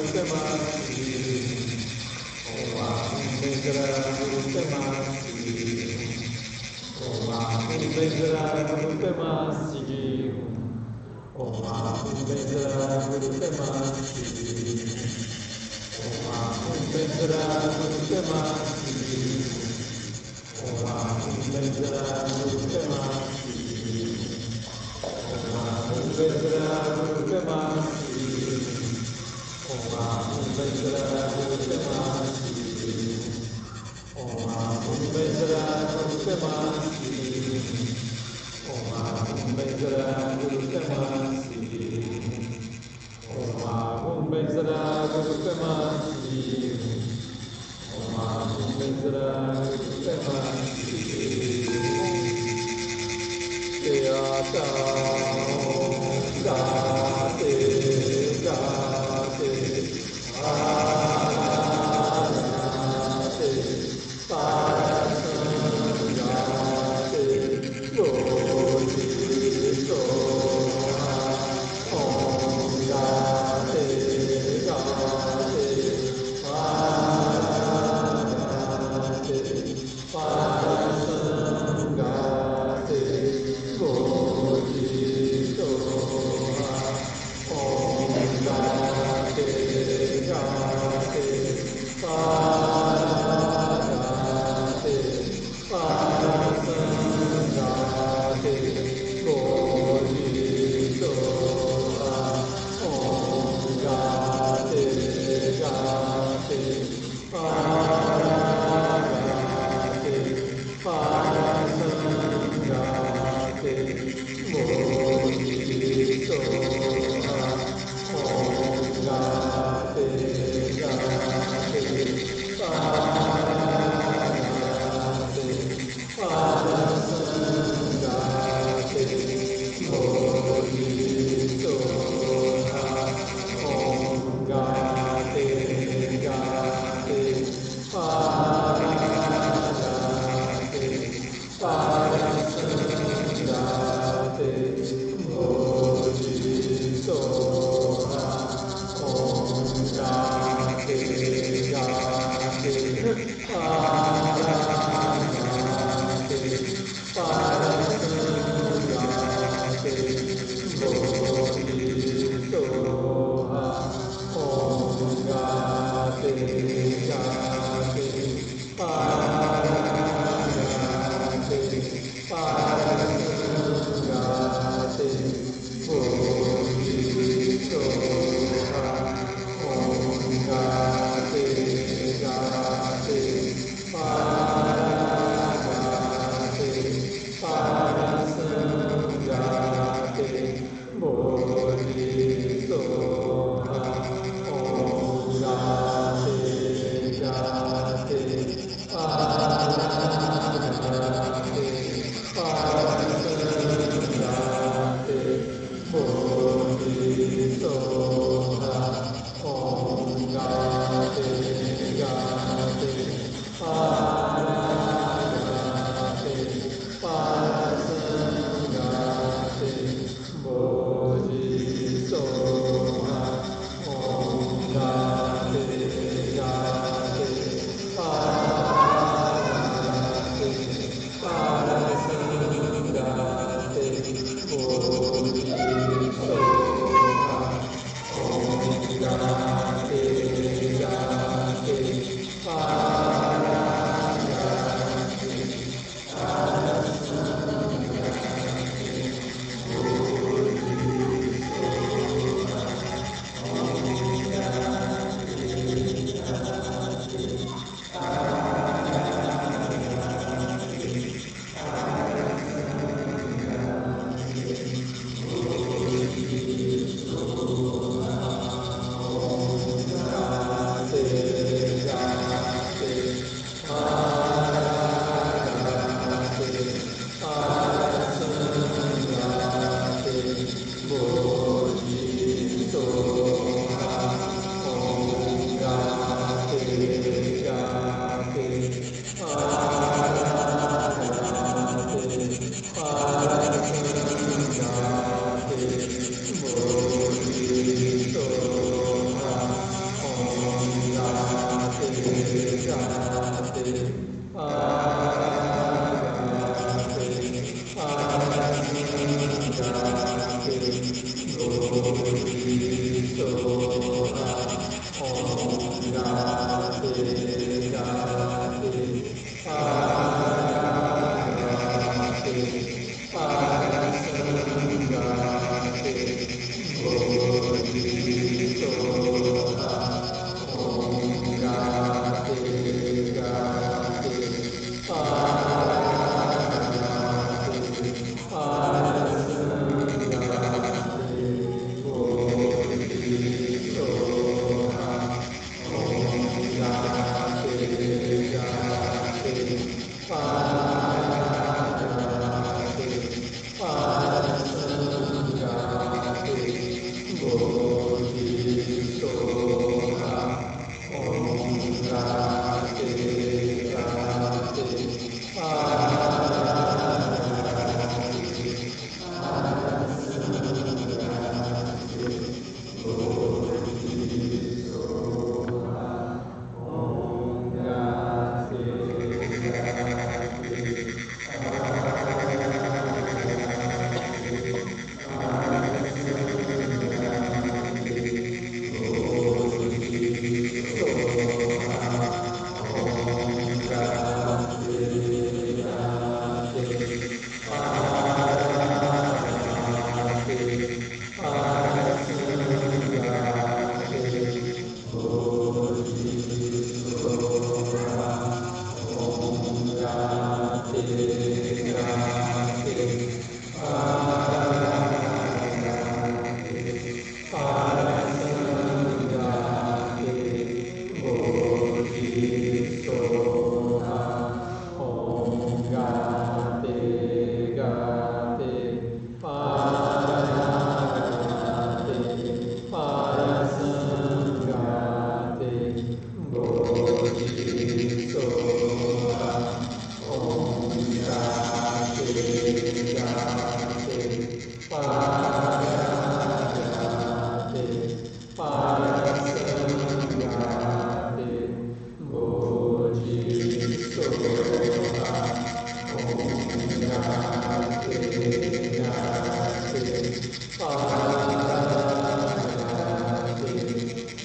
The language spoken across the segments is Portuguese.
ಉತ್ತಮಾಸ್ತಿ ಓವಾಮಿ ಉತ್ತಮಾಸ್ತಿ ಓವಾಮಿ ಉತ್ತಮಾಸ್ತಿ ಓವಾಮಿ ಉತ್ತಮಾಸ್ತಿ ಓವಾಮಿ ಉತ್ತಮಾಸ್ತಿ ಓವಾಮಿ ಉತ್ತಮಾಸ್ತಿ ಓವಾಮಿ ಉತ್ತಮಾಸ್ತಿ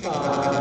Aww.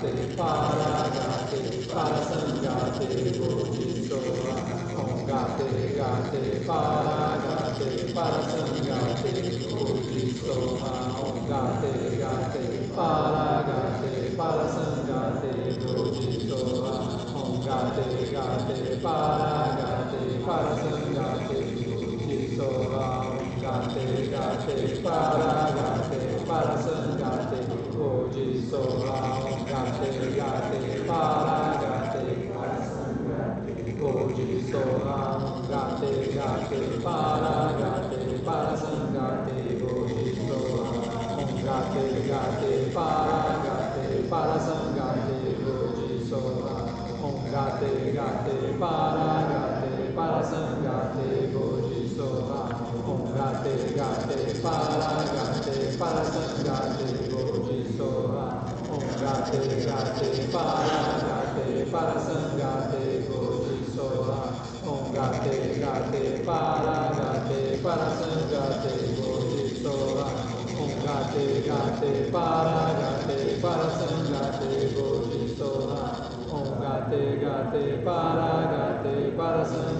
जाते पारा गाते पारा संगाते गोविंदो गाते गाते पारा Gate Gate Paragate Parasangate Bodhisoha Om Gate Gate Paragate Parasangate Bodhisoha Om Gate Gate Paragate Parasangate Bodhisoha Om Gate Gate Paragate Parasangate Bodhisoha Om Gate Gate Paragate Parasangate Bodhisoha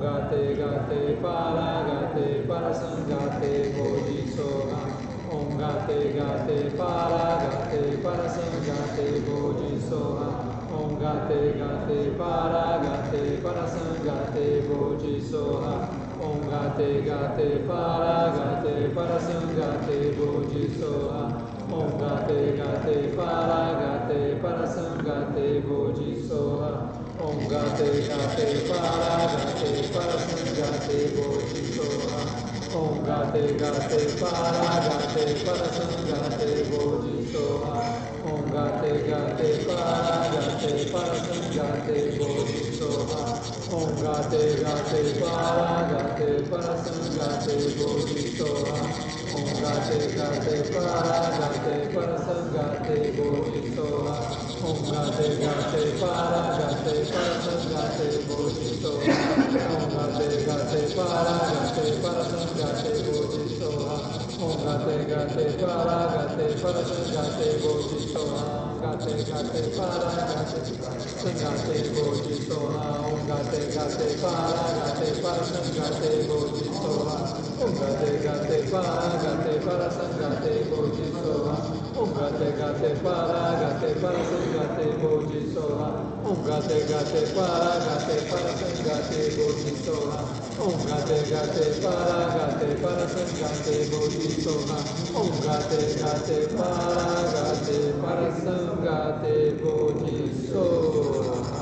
Gate Gate Paragate Parasangate Bodhisoha Om Gate Gate Paragate Parasangate Bodhisoha Om Gate Gate Paragate Parasangate Bodhisoha Om Gate Gate Paragate Parasangate Bodhisoha Om Gate Gate Paragate Parasangate Bodhisoha Om Gate Gate Para Gate Parasim Gate Bodhisoha Om Gate Gate Para Gate Parasim Gate Bodhisoha Om Gate Gate Para Gate Parasim Gate Bodhisoha Om Gate Gate Para Gate Parasim Gate Bodhisoha Om Gate Gate Para Gate Parasim Gate Bodhisoha Om Gate Gate Para Gate Parasam Gate Bodhiso Om Gate Gate Para Gate Parasam Gate Bodhiso Om Gate Gate Para Gate Parasam Gate Bodhiso Gate Gate Para Gate Parasam Gate Bodhiso Om Gate Gate Para Gate Parasam Gate Bodhiso Om Gate Gate Para Gate Parasam Gate Bodhiso Gate Om Gate Gate Om Gate Gate Paragate Parasangate Bodhisoha. Om Gate Gate Om Gate Gate Paragate Parasangate Bodhisoha Om Gate Gate Paragate Parasangate Bodhisoha Om Gate Gate Paragate Parasangate Bodhisoha É, poderíamos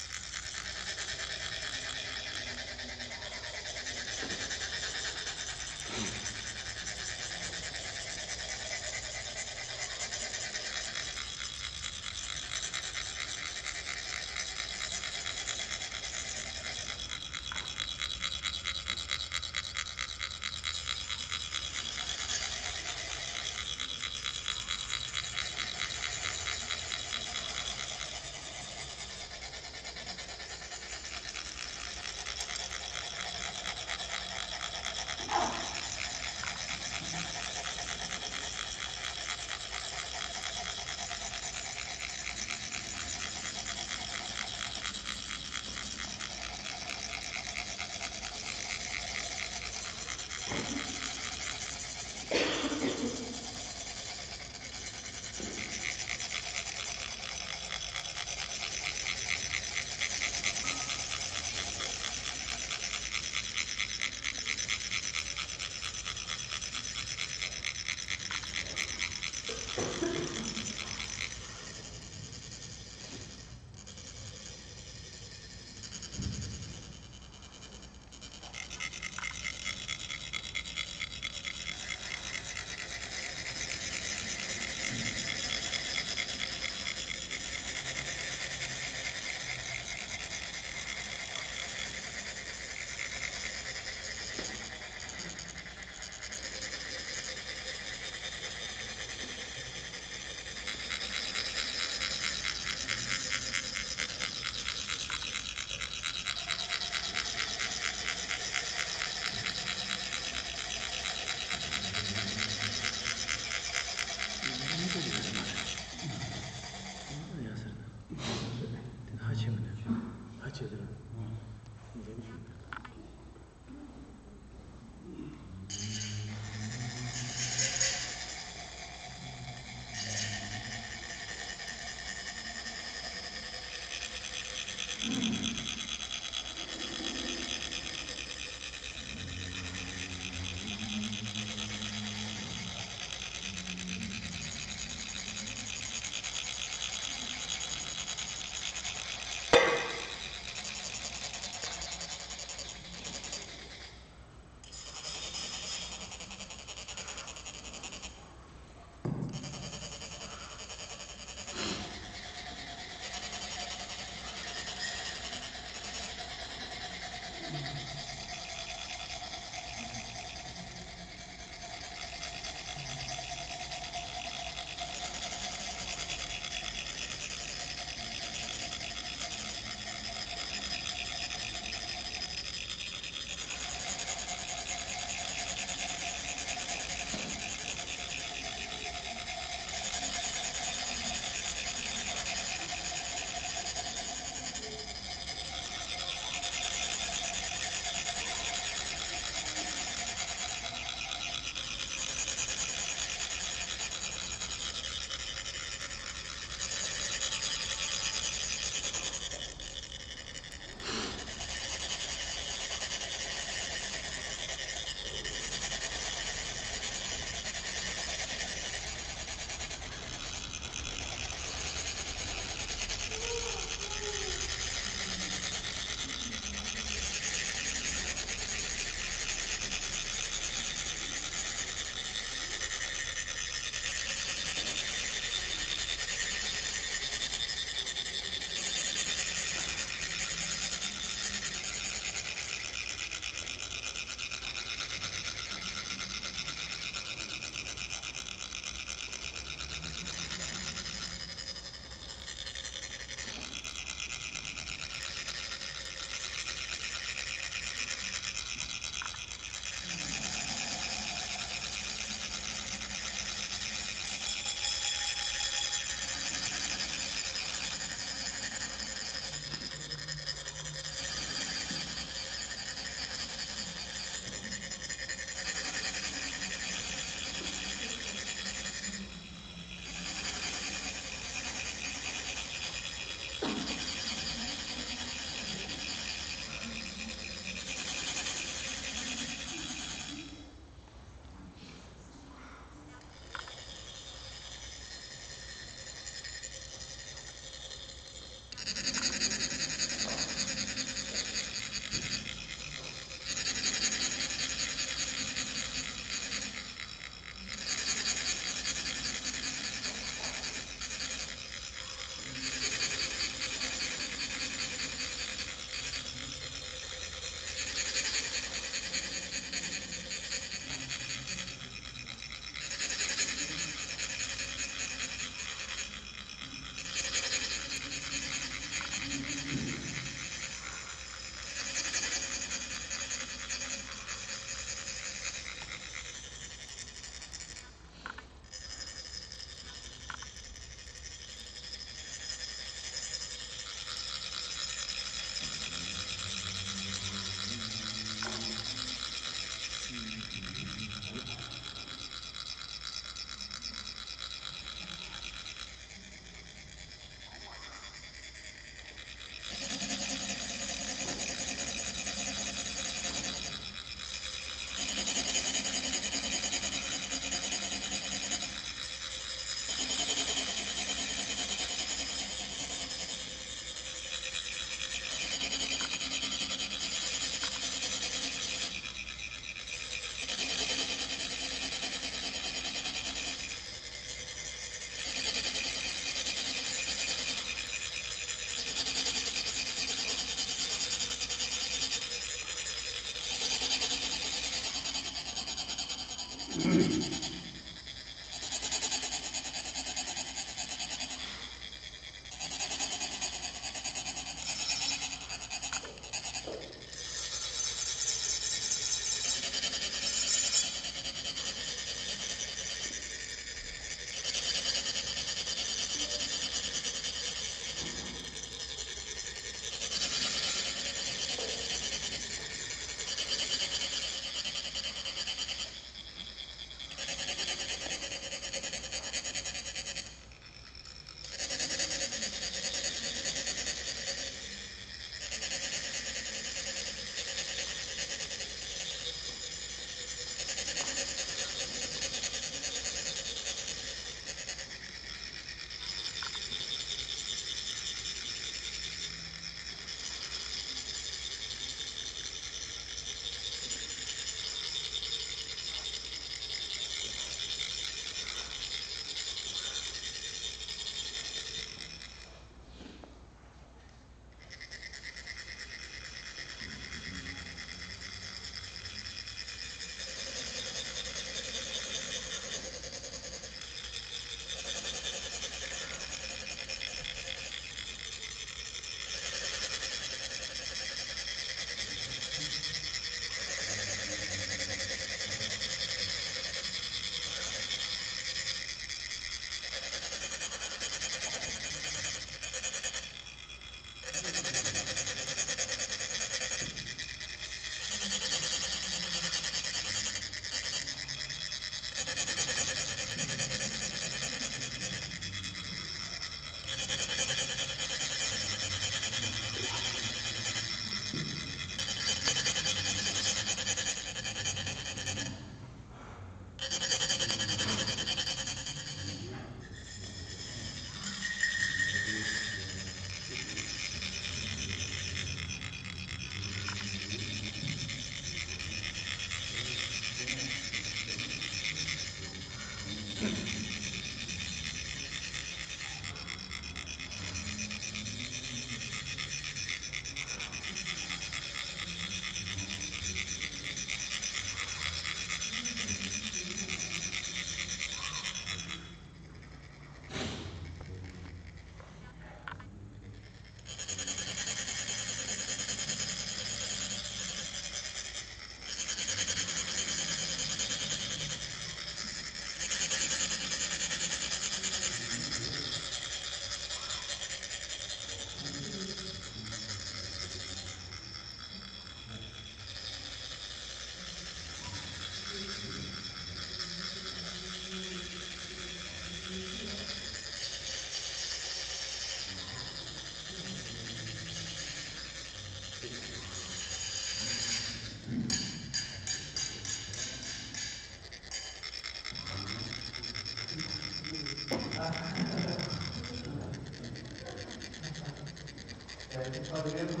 Championship.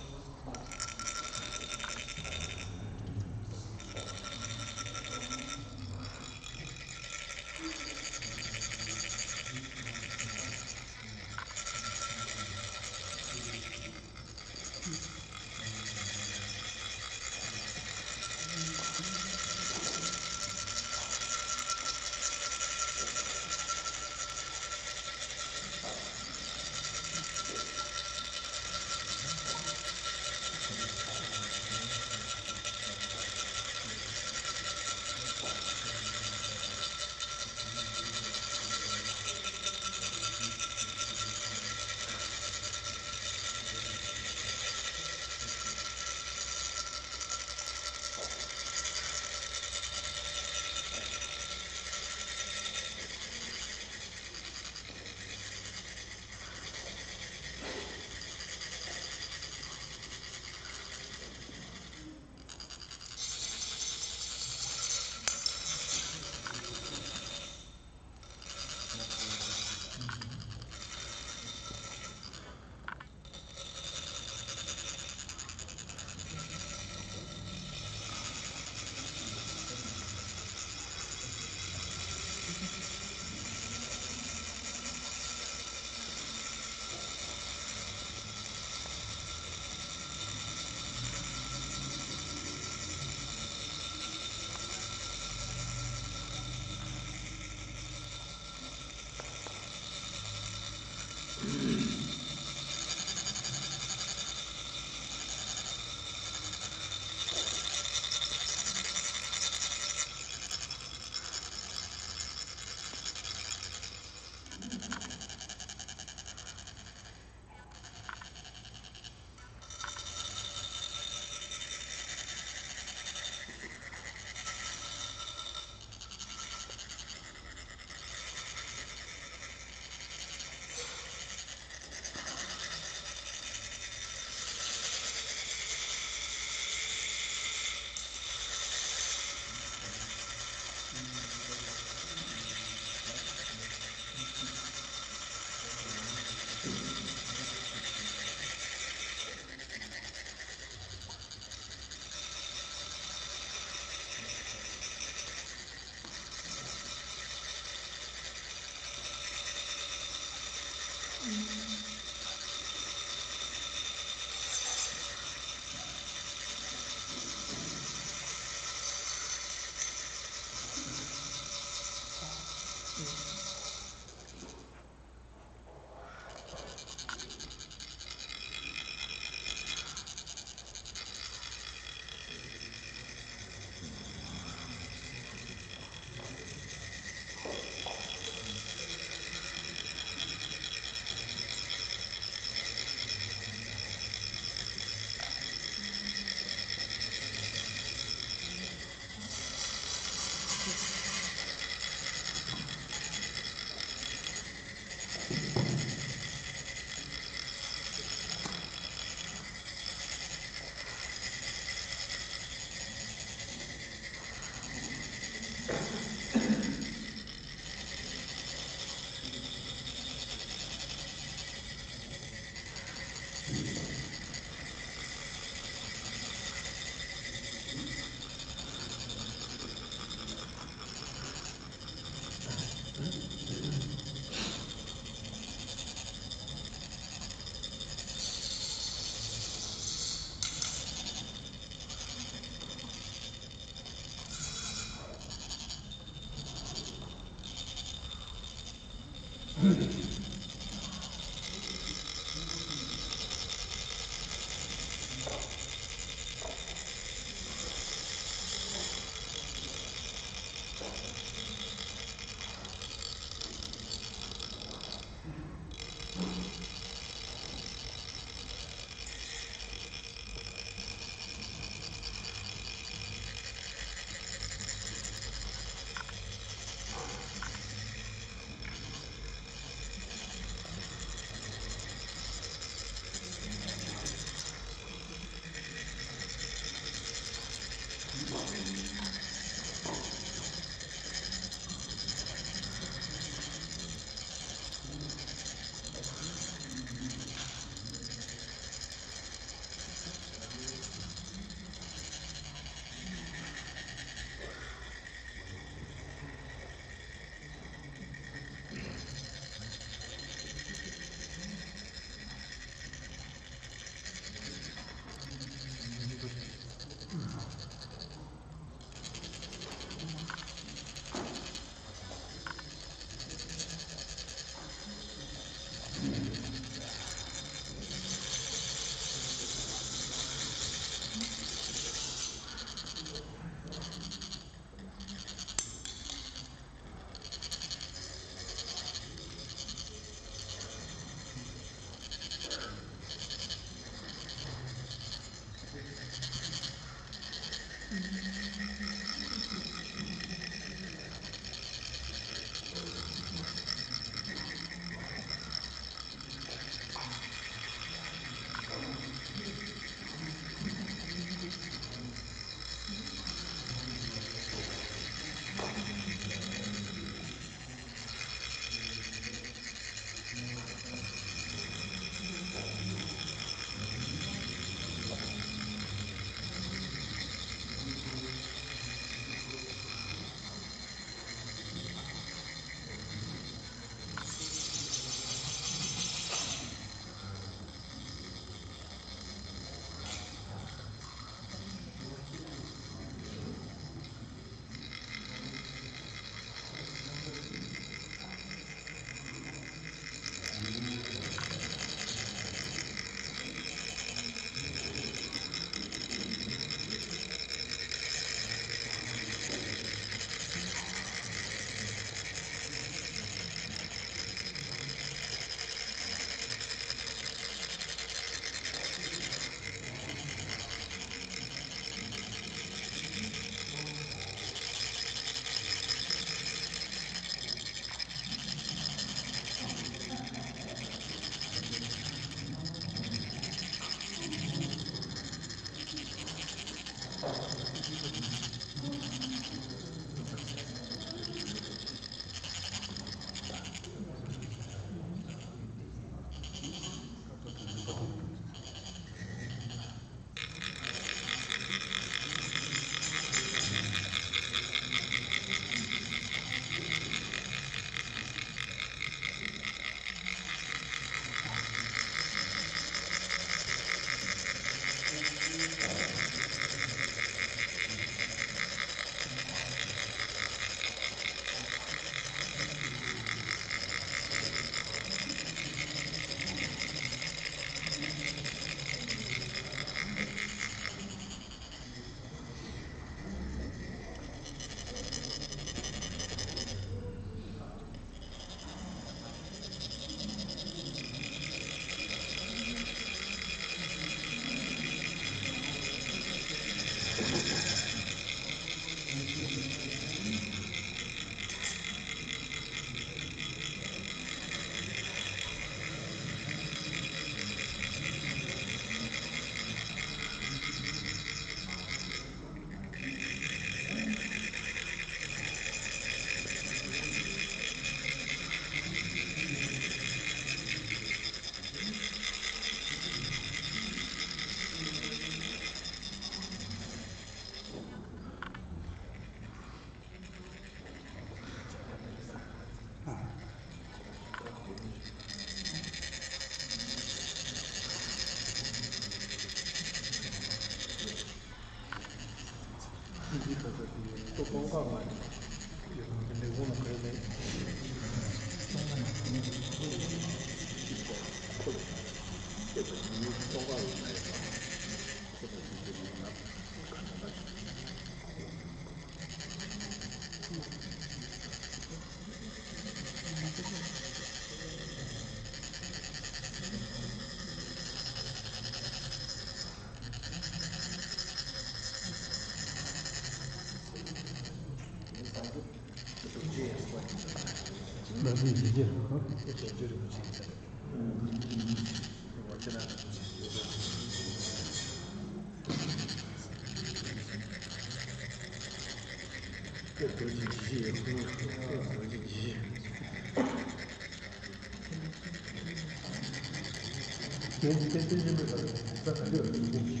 原始設定人類が出た料理に動き、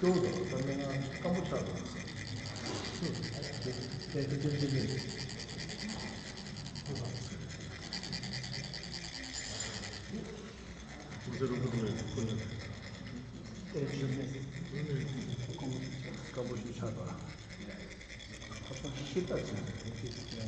どうぞ、旦那が頑張ったら、そうですね。 刚不去差的，好像是现在是是这样。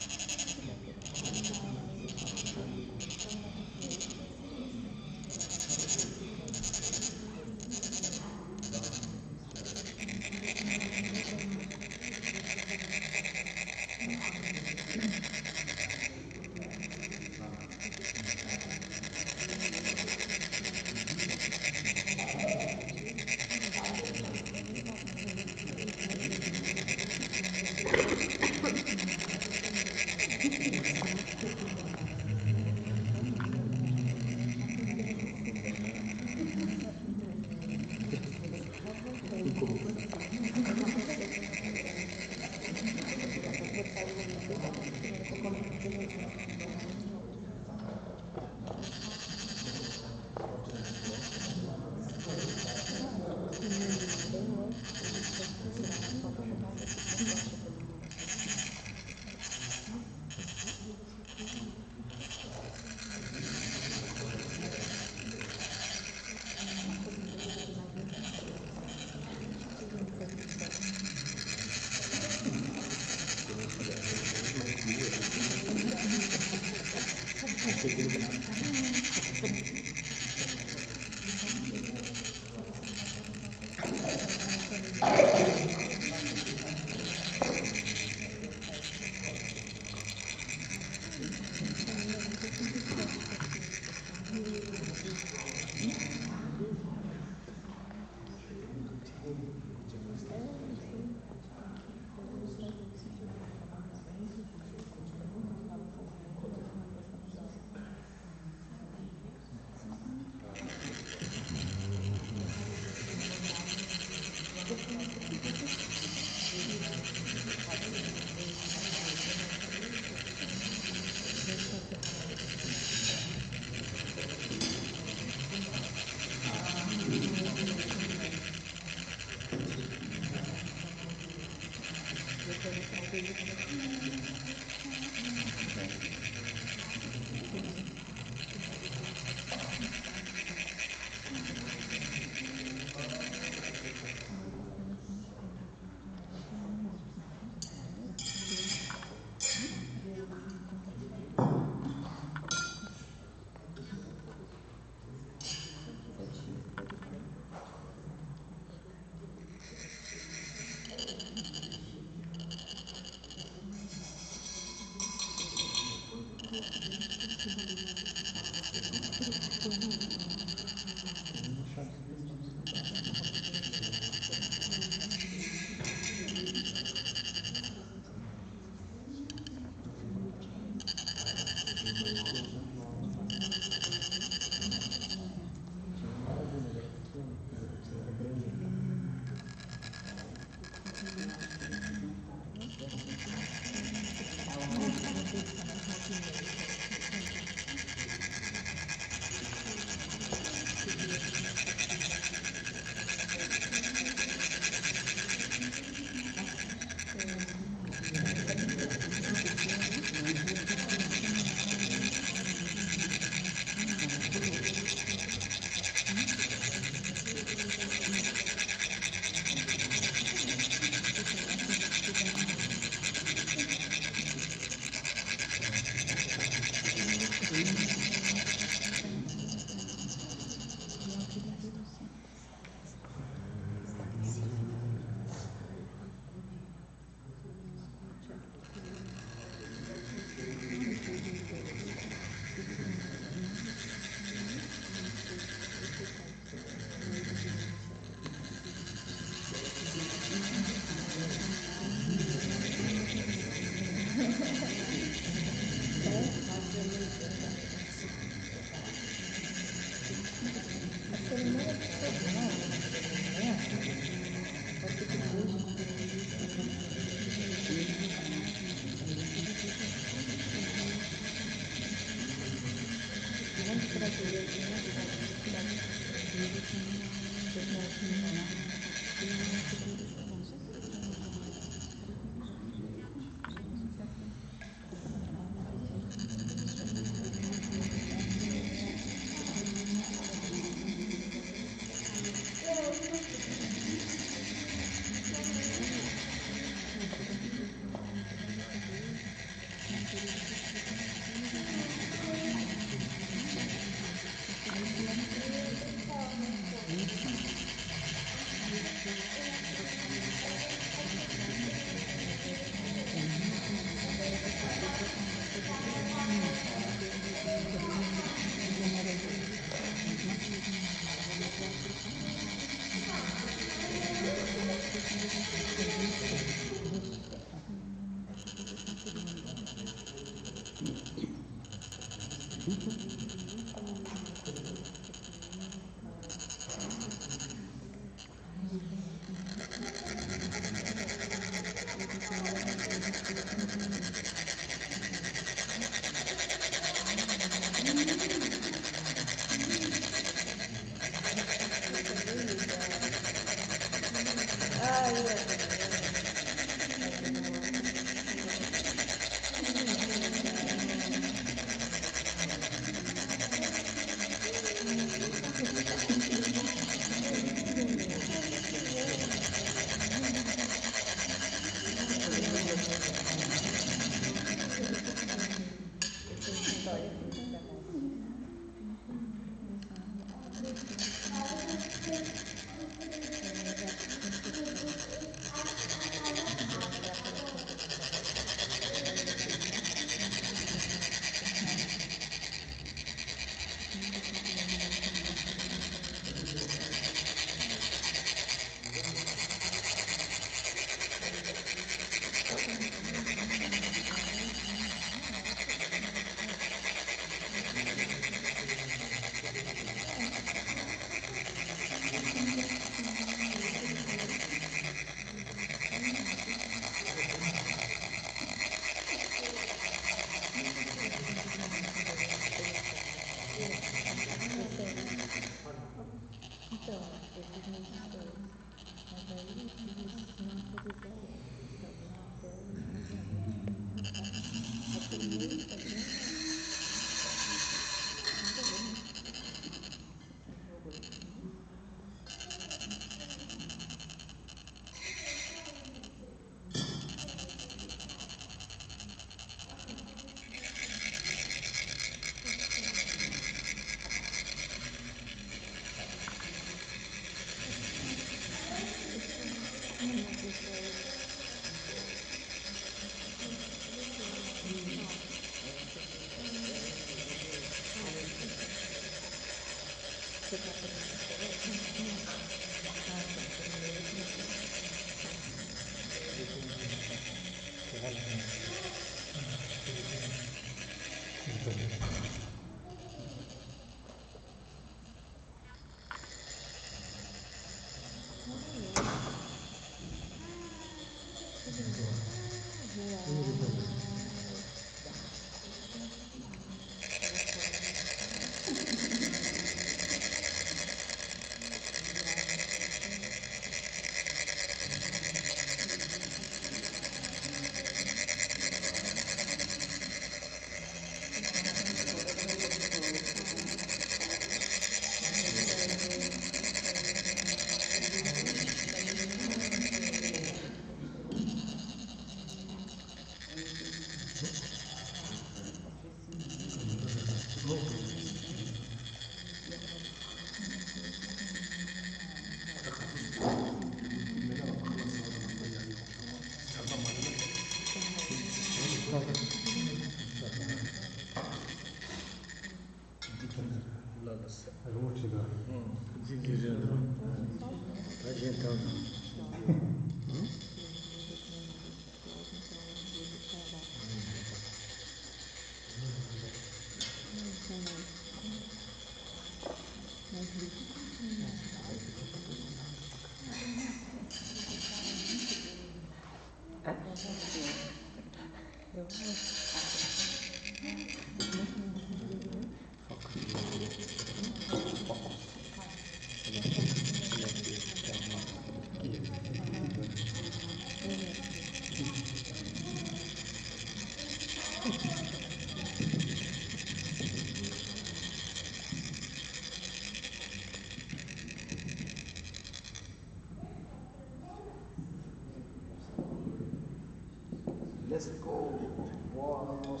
Os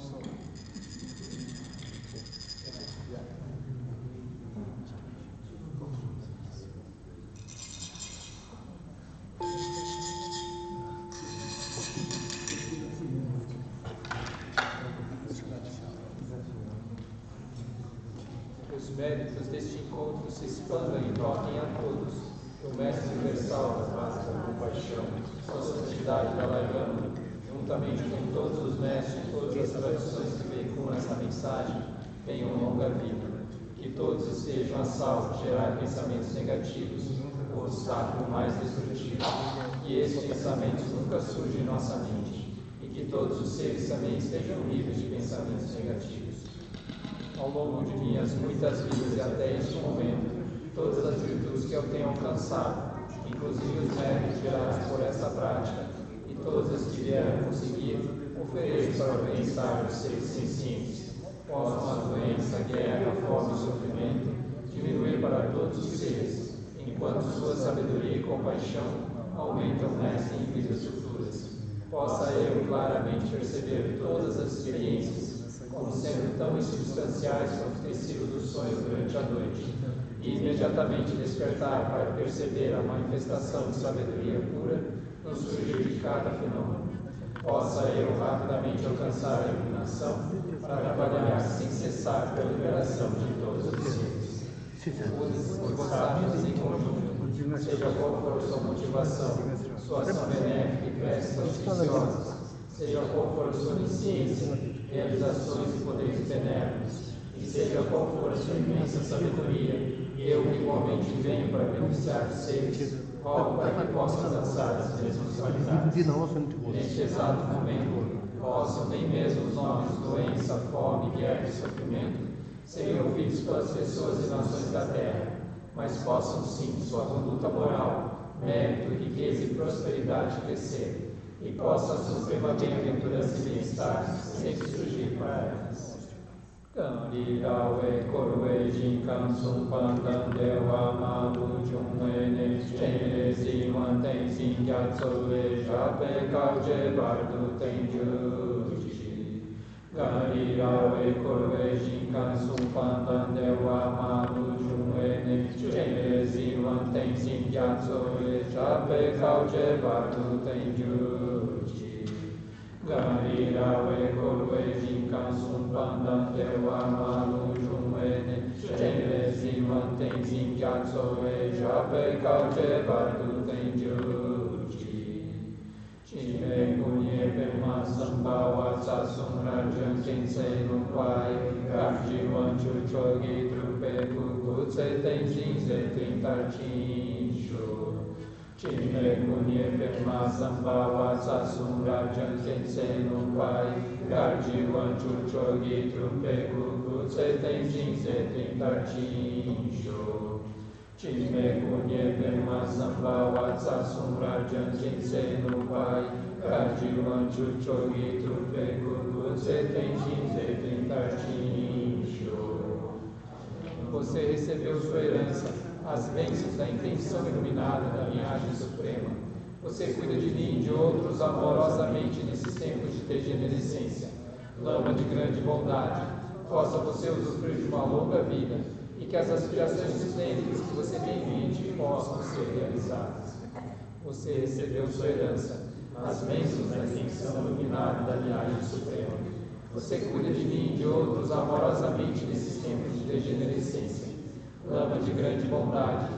méritos deste encontro se expandam e toquem a todos. Que o Mestre Universal das Bases da Compaixão, Sua Santidade Dalai Lama, juntamente com todos os mestres e todas as tradições que veiculam essa mensagem, tenham longa vida. Que todos estejam a salvo de gerar pensamentos negativos, o obstáculo mais destrutivo. Que esses pensamentos nunca surjam em nossa mente. E que todos os seres também estejam livres de pensamentos negativos ao longo de minhas muitas vidas e até este momento, todas as virtudes que eu tenho alcançado, inclusive os méritos gerados por essa prática, e todas as que vieram conseguir, ofereço para o bem-estar dos seres sencientes. Possam a doença, guerra, fome e sofrimento diminuir para todos os seres, enquanto sua sabedoria e compaixão aumentam nessa em vidas futuras. Possa eu claramente perceber todas as experiências como sendo tão insubstanciais quanto tecido dos sonhos durante a noite, e imediatamente despertar para perceber a manifestação de sabedoria pura no surgir de cada fenômeno. Possa eu rapidamente alcançar a iluminação para trabalhar sem cessar pela liberação de todos os seres. Os gozarmos em conjunto, seja qual for sua motivação, sua ação benéfica e preces seja qual for sua onisciência, realizações e poderes benévolos, e seja qual for sua imensa sabedoria, eu igualmente venho para beneficiar seres, rogo para que possam alcançar as mesmas qualidades. Neste exato momento, possam nem mesmo os nomes doença, fome, guerra e sofrimento serem ouvidos pelas pessoas e nações da terra, mas possam sim sua conduta moral, mérito, riqueza e prosperidade crescer e possa a suprema bem-aventurança e bem-estar sempre surgir para elas. Kandirawe korwe jinkan sumpandan dewa malu jungwe ne chenre si manten sin gyatsowe jape kauje bardu Galileo ecolvejin can sum pantandeua manu jumene, cele ziua te-ai simpiațo pe cau ceva tu te-ai giuci. Galileo ecolvejin can sum pantandeua manu jumene, cele ziua te-ai simpiațo pe cau ceva tu te-ai giuci. Cine cu 萨松那真金塞龙快，嘎吉万丘乔吉土贝古古塞等金塞顶达金修，金内古涅贝玛桑巴瓦萨松那真金塞龙快，嘎吉万丘乔吉土贝古古塞等金塞顶达金修。Sensenu pai Garji wanchu chogi trupe kuku seten jin seten tarchin sho Você recebeu sua herança as bênçãos da intenção iluminada da linhagem suprema. Você cuida de mim e de outros amorosamente nesses tempos de degenerescência. Lama de grande bondade, possa você usufruir de uma longa vida que as aspirações esplêndidas que você tem em mente possam ser realizadas. Você recebeu sua herança, as bênçãos da intenção iluminada da linhagem suprema. Você cuida de mim e de outros amorosamente nesses tempos de degenerescência lama de grande bondade,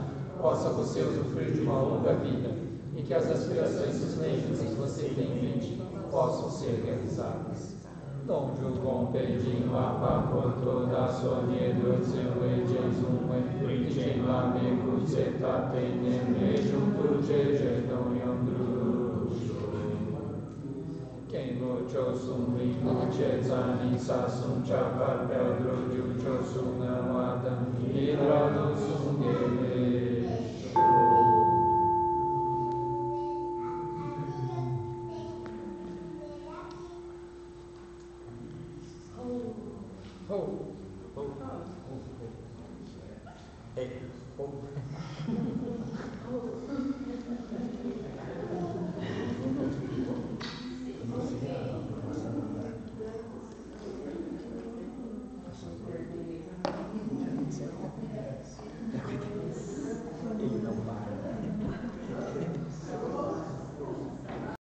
possa você usufruir de uma longa vida e que as aspirações esplêndidas que você tem em mente possam ser realizadas. Domnul vom pe cinva pacotul da sonieduțe lui Jezum în pricina necuțetatei nemejul tu cege Domnul ce-o sumbri, cu ce țanița sunt cea pe-o drugiu, ce-o sună madă, Ira nu sunt ele, Thank you.